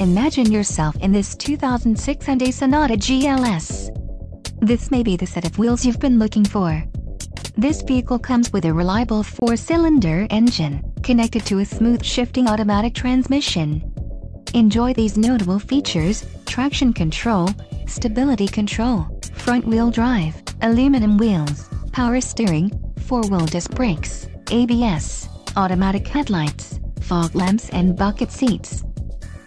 Imagine yourself in this 2006 Hyundai Sonata GLS. This may be the set of wheels you've been looking for. This vehicle comes with a reliable four-cylinder engine, connected to a smooth shifting automatic transmission. Enjoy these notable features, traction control, stability control, front-wheel drive, aluminum wheels, power steering, four-wheel disc brakes, ABS, automatic headlights, fog lamps and bucket seats.